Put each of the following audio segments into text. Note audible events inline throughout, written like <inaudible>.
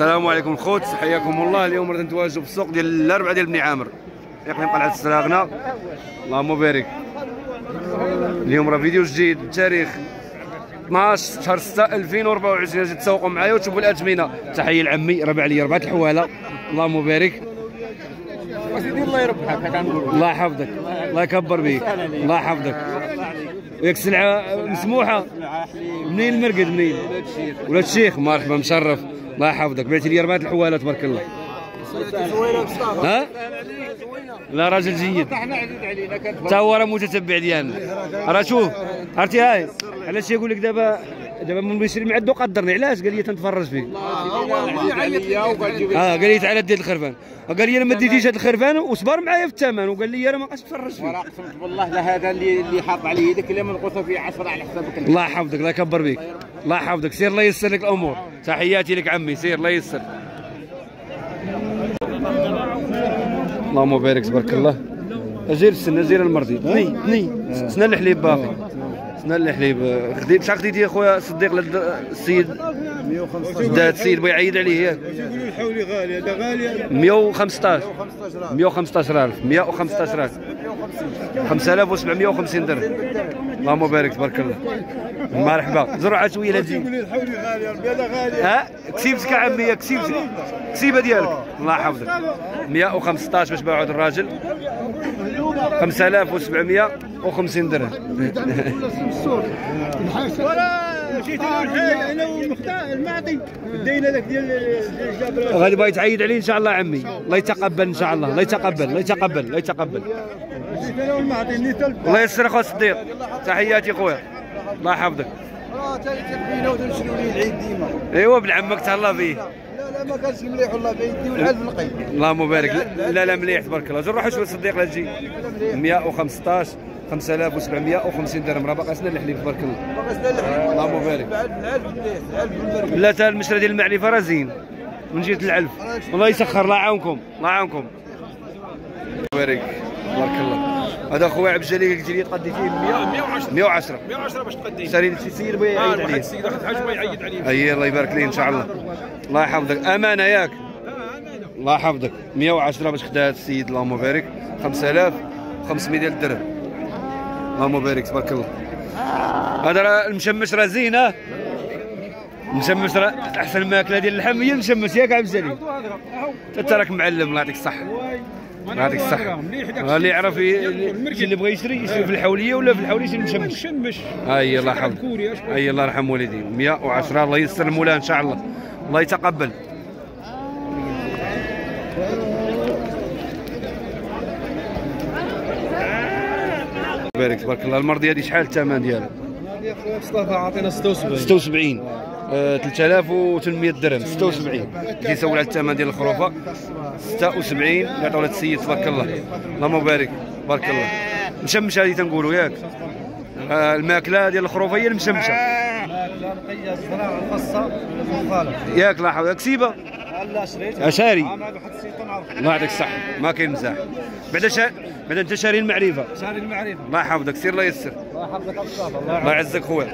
السلام عليكم خوت حياكم الله. اليوم غادي نتواجدوا في السوق ديال الأربعة ديال بني عامر. يقيم قلعه السراغنه اللهم بارك اليوم راه فيديو جديد بتاريخ 12 شهر 6 2024 أجي تسوقوا معايا وتشوفوا الأثمنة. تحية لعمي ربع عليا ربعة الحوالة. اللهم بارك سيدي الله يربحك الله يحفظك. الله يكبر بيك. الله يحفظك. وياك السلعه مسموحة؟ منين المرقد؟ منين؟ ولاد الشيخ مرحبا مشرف. الله يحفظك. بعتي لي اربعه الحوالة تبارك الله. ها؟ لا راجل جيد. تا هو راه متتبع ديالنا. راه شوف عرفتي هاي؟ علاش يقول لك دابا دابا من بيشري معدو قدرني علاش؟ قال لي تنتفرج فيك آه قال لي تعال دير الخرفان. قال لي أنا ما ديتيش هذا الخرفان وصبر معايا في الثمن. وقال لي أنا ما بقاش نتفرج فيك وراه قسمت بالله لا هذا اللي اللي حاط عليه يدك اللي منقوصه فيه 10 على حسابك. الله يحفظك الله يكبر بيك. الله يحفظك. سير الله ييسر لك الأمور. تحياتي لك عمي. سير الله ييسر. اللهم بارك تبارك الله. زير السنة زير المرضي. ني ني. سنة الحليب باقي. سنة الحليب. خديت شحال خديتي يا خويا صديق السيد. 115 دا السيد بغى يعيد عليه. ياك يقولوا الحولي غالي. هذا غالي 115 115000 115000 5750 درهم. اللهم بارك تبارك الله. مرحبا. زرعة طويله تجي يقولوا الحولي غالي هذا غالي. ها؟ كسبتك عمي كسبت كسيبة ديالك. الله يحفظك. 115 باش باعوا الراجل. 5750 درهم. <laughs> جيت أنا المعطي لك ديال الجبل غادي بغا يتعيد عليه إن شاء الله عمي. الله يتقبل إن شاء الله. الله يتقبل. الله يتقبل. الله يتقبل. الله يسر اخويا صديق تحياتي خويا. الله يحفظك. آه تاني تكفينا وتنشروا لي العيد ديما ايوا ابن عمك تهلا فيه. لا لا ما كانش مليح والله. بيدي والعلف نقي اللهم بارك لا لا, مليح تبارك الله. روح شوف صديق لا تجي 115 5750 درهم. راه باقي سنة الحليب تبارك الله. باقي سنة الحليب. اللهم بارك. لا تا المشرى ديال المعرفه راه زين. من جهة العلف الله يسخر. الله يعاونكم. الله يعاونكم. بارك تبارك الله. هذا خويا عبد الجليل قلت لي تقدي فيه 100 110 110 110 باش تقدي سالي شي سيد بغى آه يعيد واحد عليه السيد واحد الحاج ما يعيد عليه. أي الله يبارك ليه إن شاء الله. الله يحفظك. أمانة ياك. الله يحفظك. 110 باش خدا هذا السيد. اللهم بارك. 5500 ديال الدرهم. اللهم بارك تبارك الله هذا راه المشمش راه زين ها؟ المشمش راه أحسن ماكله ديال اللحم هي المشمش ياك عبد الجليل انت راك معلم الله يعطيك الصحة. الله يعطيك الصحة. اللي يعرف اللي بغى يشري يشري في الحولية ولا في الحولية يشري المشمش شمش اي الله يحفظك اي الله يرحم والدي 110 الله ييسر المولى إن شاء الله. الله يتقبل. بارك تبارك الله. المرضيه هذه شحال الثمن ديالها؟ يا خويا مصطفى عطينا 76 76 آه، 3800 درهم 76 كيسول على الثمن ديال الخروفة. 76 يعطيو السيد تبارك الله. اللهم بارك بارك الله. مشمش هذه تنقولوا ياك. آه، الماكلة ديال الخروفة هي المشمشة. لا نقيه الزراعه الخاصه ياك لا حول كسيبه لا شريت أشاري. واحد السيد تنعرف الله يعطيك الصحه ما كاين مزاح بعدا شا... بعدا أنت شاري المعرفة. شاري المعرفة. الله يحفظك. سير الله يسر. الله يحفظك الله الله يعزك خويا.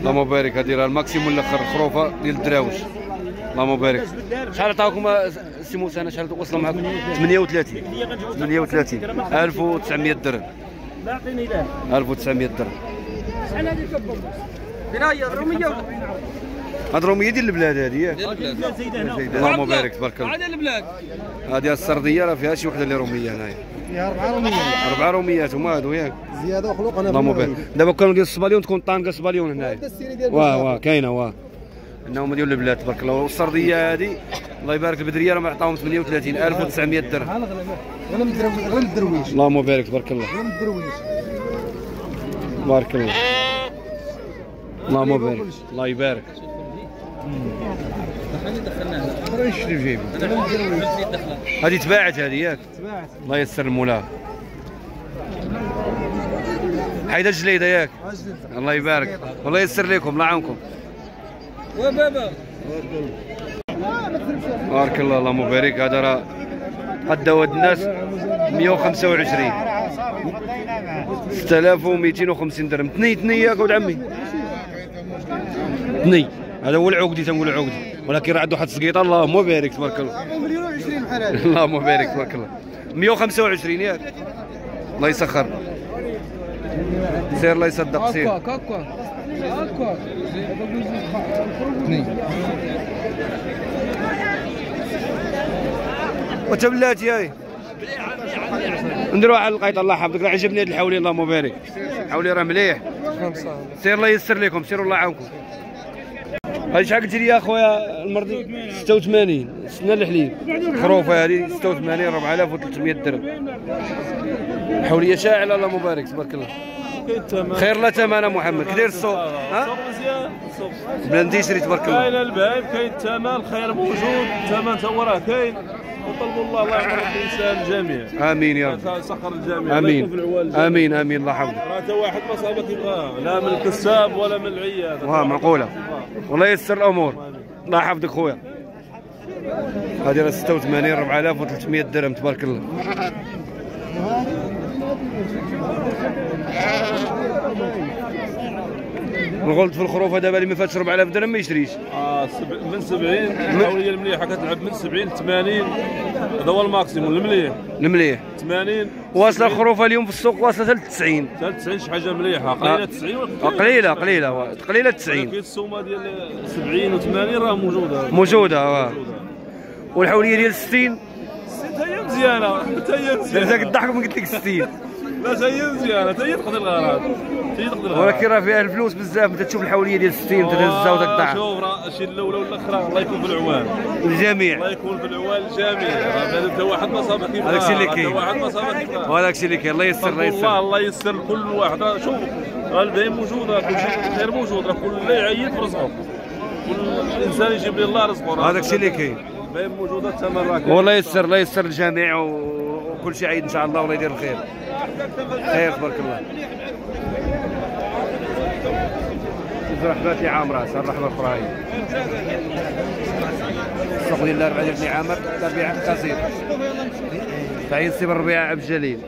اللهم بارك هذه راه ال maximum الأخر خروفة ديال الدراوش. اللهم بارك شحال عطاكم سي موسى أنا شحال وصل معكم 38 38 1900 درهم. 1900 درهم. هاد رومية ديال البلاد هذه. ياك اللهم بارك تبارك الله. هذا البلاد. هذه السردية راه فيها شي وحدة اللي رومية هنايا. يا أربعة رومية. أربع روميات هما هادو ياك. زيادة وخلوق أنا اللهم بارك. دابا كانوا ديال الصباليون تكون طانكه الصباليون هنايا. واه واه كاينة واه إنهم ديال البلاد تبارك الله. والسردية هذه الله يبارك البدرية راه عطاهم 38 1900 درهم. غير مدرويش اللهم بارك تبارك الله. غير مدرويش بارك الله. اللهم بارك. الله يبارك. هذه تباعت هذه ياك الله يسر المولاه. حيد الجليده ياك. الله يبارك. والله يسر لكم الله يعاونكم. وبابا بارك الله اللهم بارك هذا راه قد ود الناس 125 6250 درهم. تني تني ياك ولد عمي. تني هذا هو العقدي تنقول العقدي ولكن راه عنده واحد السقيطه اللهم بارك تبارك الله. مليون و20 بحال هذا. <laughs> اللهم بارك تبارك الله. 125 ياك. الله يسخر. سير الله يصدق سير. هكا هكا هكا وانت بلاتي هاي نديروا على القيط الله يحفظك. عجبني هاد الحولي اللهم بارك. حولي راه مليح. سير الله ييسر لكم سيروا الله يعاونكم. هاي شحال قلتي لي يا خويا المرضي؟ 86 سنة الحليب. خروفة هذه 86 4300 درهم. حوليه شاعله اللهم بارك تبارك الله. خير لا ثمن محمد. كدير الصوت؟ ها؟ مزيان بلندي شري تبارك الله. كاين البهايم كاين الثمن الخير موجود الثمن تا هو راه كاين. ونطلبوا الله الله يعمر الإنسان الجميع آمين يا رب. يسخر الجميع. آمين. الجميع. آمين آمين الله يحفظك راه تا واحد ما صابك يبغاه لا من الكساب ولا من العياده واه معقولة؟ والله ييسر الأمور. الله يحفظك خويا. هذه راه 86 4300 درهم تبارك الله. <laughs> الغلط في الخروف دابا اللي ما فاتش 4000 درهم ما يشريش. آه سبع من 70 الحوليه المليحة كتلعب من 70 ل 80 هذا هو الماكسيموم المليح. المليح. 80 واصلة الخروفه اليوم في السوق واصلة حتى ل 90 حتى 90 شي حاجة مليحة. قليلة 90 ولكن آه، قليلة قليلة قليلة 90 ولكن السومة ديال 70 و 80 راه موجودة. موجودة واه. والحوليه ديال 60 حتى هي مزيانة. حتى هي مزيانة. الضحك وما قلت لك 60 لا حتى هي مزيانه حتى هي تقضي الغرض. حتى هي تقضي الغرض. ولكن راه فيها الفلوس بزاف انت تشوف الحولية ديال 60 انت تهزها آه، وتقطع. شوف راه شي الاولى والاخرى الله يكون في العوان الجميع. الله يكون في العوان الجميع انت واحد ما صابك هذاك الشيء اللي كاين. واحد ما صابك وهذاك الشيء اللي كاين. الله يسر الله يسر. الله يسر لكل واحد. شوف راه البهيم موجود راه كل شيء خير موجود. راه كل يعيط في رزقه. كل إنسان يجيب لي الله رزقه. هذاك الشيء اللي كاين. البهيم موجوده الثمن راه. والله يسر الله يسر الجميع وكل شيء عيد إن شاء الله والله يدير الخير. خير تبارك الله. رحباتي عامرة سر رحبة القراي السوق ديال الاربعة ديال بني عامر تربيع قصير. تعيين سي الربيع عبد الجليل.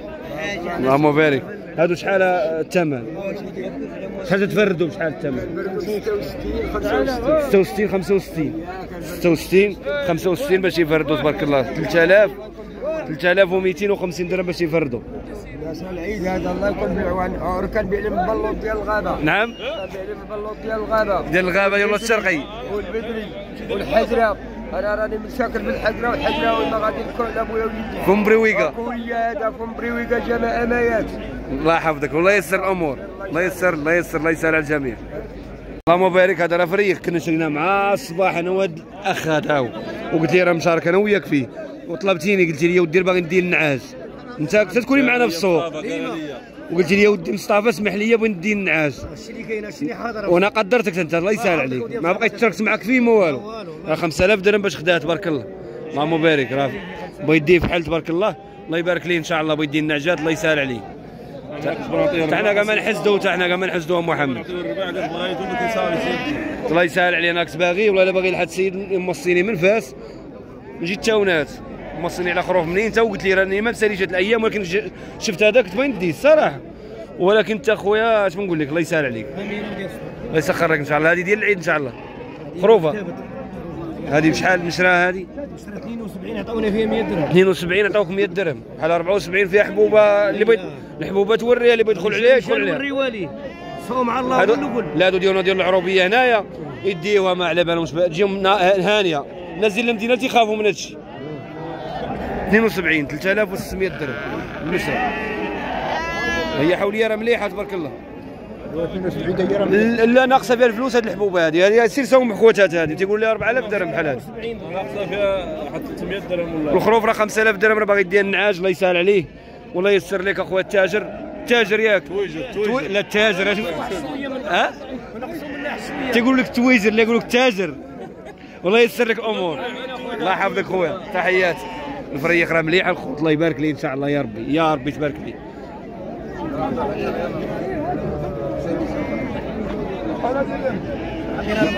اللهم بارك. هادو شحال الثمن؟ شحال تفردوا بشحال الثمن؟ 66 65 66 65 باش يفردوا تبارك الله. 3000 3250 درهم باش يفردوا. العيد. هذا الله يكون في العوان اور كنبيع لهم البلوط ديال الغابه نعم. كنبيع البلوط ديال الغابه ديال الغابة يلا الشرقي. والبدري والحجرة. أنا راني مشاكل بالحجرة والحجرة وما غادي نكون لابويا وليدي فم بريويكا خويا هذا فم بريويكا جمع امايات الله يحفظك والله يسر الأمور. الله يسر الله يسر الله يسر على الجميع. اللهم بارك هذا راه فريق كنا شرينا مع الصباح أنا وهاد الاخ هذا وقلت لي راه مشارك أنا وياك فيه. وطلبتيني قلت لي يا ودي باغي ندير النعاس. انت كنت تكوني معنا في السوق وقلت لي يا ودي مصطفى اسمح لي بغيت ندير النعاس. الشيء اللي كاين الشيء حاضر وأنا قدرتك انت الله يسهل عليك. ما بقيت تركت معك فيه ما والو. راه 5000 درهم باش خداها تبارك الله. اللهم بارك راه بغا يديه في حل تبارك الله. الله يبارك ليه إن شاء الله بغا يدي النعجات الله يسهل عليه حتى حنا كاع ما نحسدو حتى حنا كاع ما نحسدو محمد. الله يسهل علينا كنت باغي ولا لا باغي لحد السيد يمصيني من فاس. نجي التاونات. مصيني على خروف منين انت وقلت لي راني ما مساليش هاد الأيام ولكن شفت هذاك كنت باغي نديه الصراحه ولكن انت خويا اش بنقول لك الله يسهل عليك. الله يسخر لك إن شاء الله. هذه ديال العيد إن شاء الله. خروفة. هذه بشحال نشراها هذه؟ 72 عطونا فيها 100 درهم. 72 عطاوك 100 درهم. بحال 74 فيها حبوبة اللي بغيت الحبوبة توريها اللي بغيت يدخل عليها يدخل عليها؟ الريوالي صوم على الله هادو لا هادو ديالنا ديال العروبية هنايا. يديوها ما على بالهمش. تجيهم هانية. الناس ديال المدينة تيخافوا من هادشي. 72 3600 درهم. النسرة هي حولية راه مليحة تبارك الله. لا ناقصة فيها الفلوس هاد الحبوبة هذه هذه سير ساوم خواتات هذه تيقول لي 4000 درهم بحال هذه ناقصه فيها حتى 300 درهم ولا الخروف راه 5000 درهم راه باغي يديها النعاج الله يسهل عليه. والله يسر لك أخويا التاجر. التاجر ياك. تويجر تو... تويجر. لا التاجر. ها؟ تيقول لك تويجر لا يقول لك تاجر. والله يسر لك أمور. الله يحفظك خويا تحيات الفريق راه مليح الخوت الله يبارك ليه إن شاء الله يا ربي. يا ربي تبارك ليه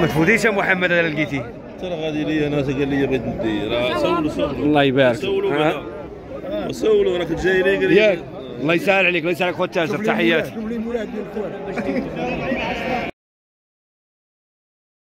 ما تفوتيش يا محمد اللي لقيتيه؟ ترى غادي لي ناس قال لي بغيت ندير راه سولوا سولوا الله يبارك. سولوا؟ بعدا. سولوا راك جاي لي قال لي ياك. الله يسهل عليك الله يسهل عليك خويا التاجر تحياتي